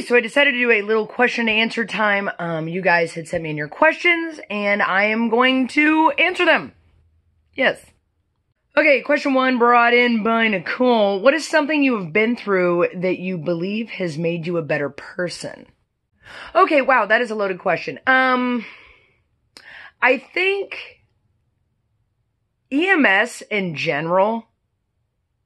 So I decided to do a little question and answer time. Um, you guys had sent me in your questions, and I am going to answer them. Yes. Okay, question one brought in by Nicole. What is something you have been through that you believe has made you a better person? Okay, wow, that is a loaded question. Um, I think EMS in general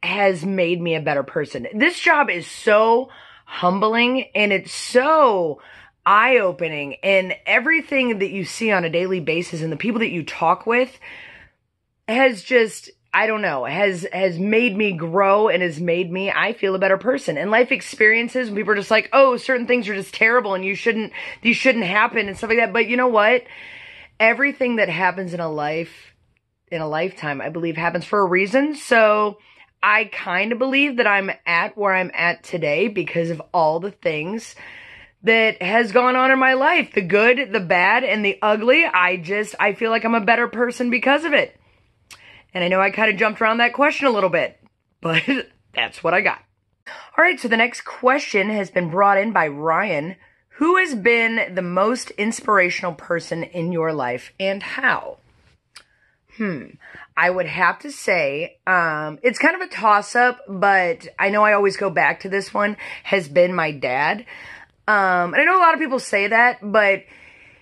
has made me a better person. This job is so humbling and it's so eye opening and everything that you see on a daily basis and the people that you talk with has just I don't know, has has made me grow and has made me I feel a better person. And life experiences when people are just like, "Oh, certain things are just terrible and you shouldn't these shouldn't happen" and stuff like that. But you know what? Everything that happens in a life in a lifetime, I believe happens for a reason. So I kind of believe that I'm at where I'm at today because of all the things that has gone on in my life. The good, the bad, and the ugly. I just, I feel like I'm a better person because of it. And I know I kind of jumped around that question a little bit, but that's what I got. All right, so the next question has been brought in by Ryan. Who has been the most inspirational person in your life and how? Hmm. I would have to say, um, it's kind of a toss up, but I know I always go back to this one, has been my dad. Um, and I know a lot of people say that, but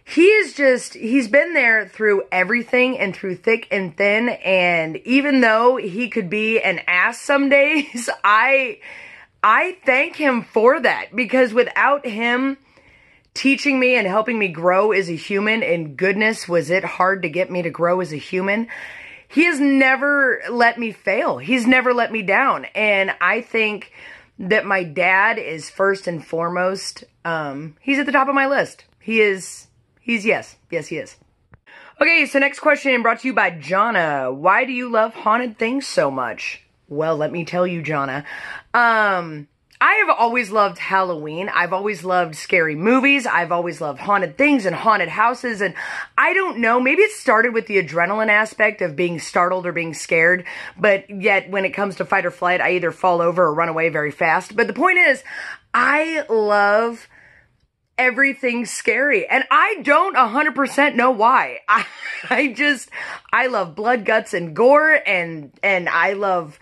he is just, he's been there through everything and through thick and thin. And even though he could be an ass some days, I, I thank him for that because without him, teaching me and helping me grow as a human and goodness was it hard to get me to grow as a human he has never let me fail. He's never let me down. And I think that my dad is first and foremost, um, he's at the top of my list. He is, he's yes. Yes, he is. Okay, so next question brought to you by Jonna. Why do you love haunted things so much? Well, let me tell you, Jonna. Um, I have always loved Halloween. I've always loved scary movies. I've always loved haunted things and haunted houses. And I don't know, maybe it started with the adrenaline aspect of being startled or being scared. But yet, when it comes to fight or flight, I either fall over or run away very fast. But the point is, I love everything scary. And I don't 100% know why. I, I just, I love blood, guts, and gore. And, and I love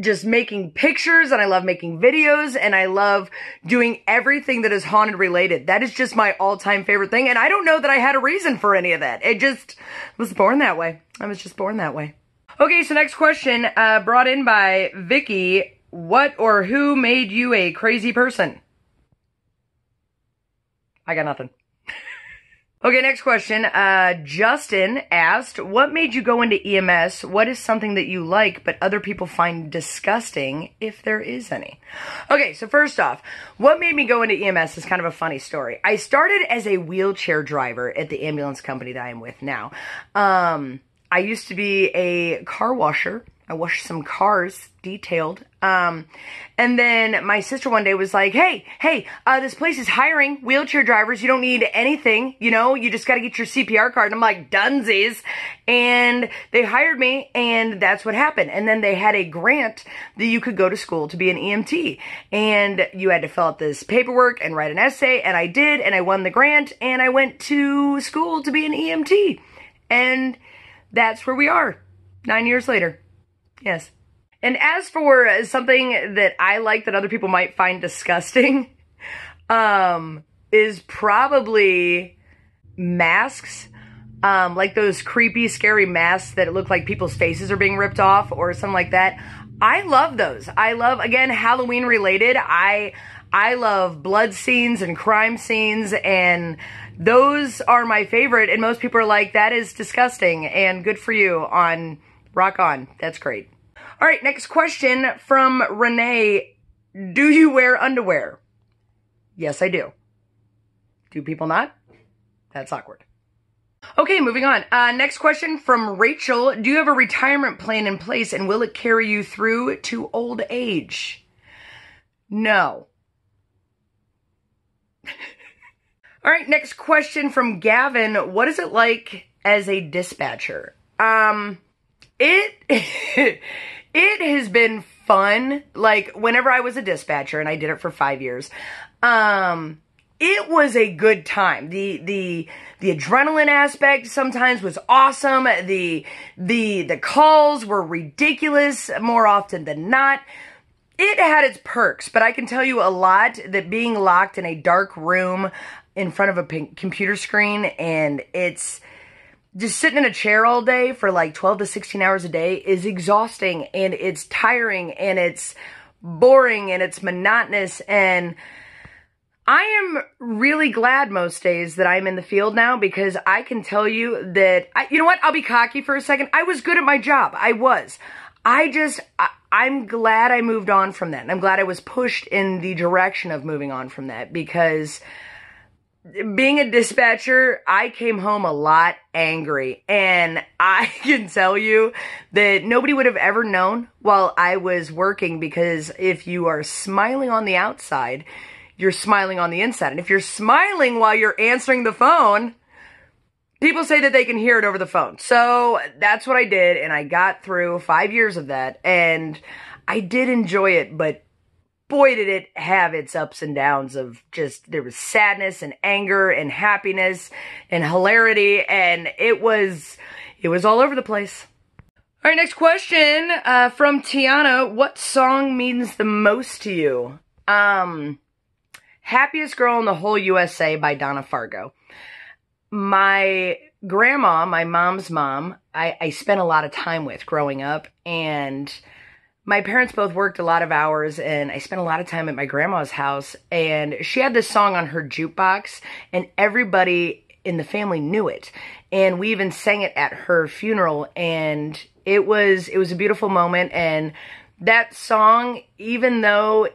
just making pictures and I love making videos and I love doing everything that is haunted related. That is just my all-time favorite thing. And I don't know that I had a reason for any of that. It just was born that way. I was just born that way. Okay, so next question, uh, brought in by Vicky. What or who made you a crazy person? I got nothing. Okay, next question. Uh, Justin asked, what made you go into EMS? What is something that you like but other people find disgusting, if there is any? Okay, so first off, what made me go into EMS is kind of a funny story. I started as a wheelchair driver at the ambulance company that I am with now. Um, I used to be a car washer I washed some cars detailed. Um, and then my sister one day was like, hey, hey, uh, this place is hiring wheelchair drivers. You don't need anything, you know, you just got to get your CPR card. And I'm like, dunsies. And they hired me and that's what happened. And then they had a grant that you could go to school to be an EMT. And you had to fill out this paperwork and write an essay. And I did. And I won the grant and I went to school to be an EMT. And that's where we are nine years later. Yes. And as for something that I like that other people might find disgusting, um, is probably masks. Um, like those creepy, scary masks that look like people's faces are being ripped off or something like that. I love those. I love, again, Halloween related. I, I love blood scenes and crime scenes and those are my favorite. And most people are like, that is disgusting and good for you on rock on. That's great. All right, next question from Renee. Do you wear underwear? Yes, I do. Do people not? That's awkward. Okay, moving on. Uh, next question from Rachel. Do you have a retirement plan in place and will it carry you through to old age? No. All right, next question from Gavin. What is it like as a dispatcher? Um, it it has been fun. Like whenever I was a dispatcher and I did it for five years, Um, it was a good time. The the the adrenaline aspect sometimes was awesome. The the the calls were ridiculous more often than not. It had its perks, but I can tell you a lot that being locked in a dark room in front of a computer screen and it's just sitting in a chair all day for like 12 to 16 hours a day is exhausting and it's tiring and it's boring and it's monotonous and I am really glad most days that I'm in the field now because I can tell you that, I, you know what, I'll be cocky for a second. I was good at my job. I was. I just, I, I'm glad I moved on from that. And I'm glad I was pushed in the direction of moving on from that because being a dispatcher, I came home a lot angry. And I can tell you that nobody would have ever known while I was working because if you are smiling on the outside, you're smiling on the inside. And if you're smiling while you're answering the phone, people say that they can hear it over the phone. So that's what I did. And I got through five years of that. And I did enjoy it, but boy, did it have its ups and downs of just, there was sadness and anger and happiness and hilarity. And it was, it was all over the place. All right, next question uh, from Tiana. What song means the most to you? Um, Happiest Girl in the Whole USA by Donna Fargo. My grandma, my mom's mom, I, I spent a lot of time with growing up, and my parents both worked a lot of hours, and I spent a lot of time at my grandma's house, and she had this song on her jukebox, and everybody in the family knew it. And we even sang it at her funeral, and it was it was a beautiful moment and that song even though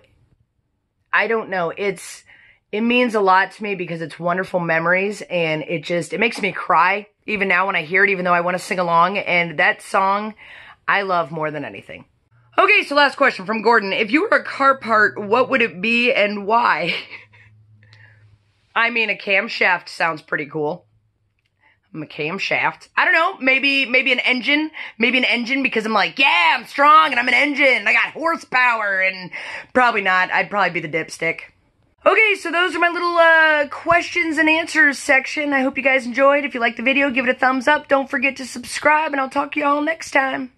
I don't know. It's it means a lot to me because it's wonderful memories and it just it makes me cry even now when I hear it even though I want to sing along and that song I love more than anything. Okay, so last question from Gordon. If you were a car part, what would it be and why? I mean, a camshaft sounds pretty cool. A camshaft. I don't know. Maybe, maybe an engine. Maybe an engine because I'm like, yeah, I'm strong and I'm an engine. I got horsepower and probably not. I'd probably be the dipstick. Okay, so those are my little uh, questions and answers section. I hope you guys enjoyed. If you liked the video, give it a thumbs up. Don't forget to subscribe, and I'll talk to you all next time.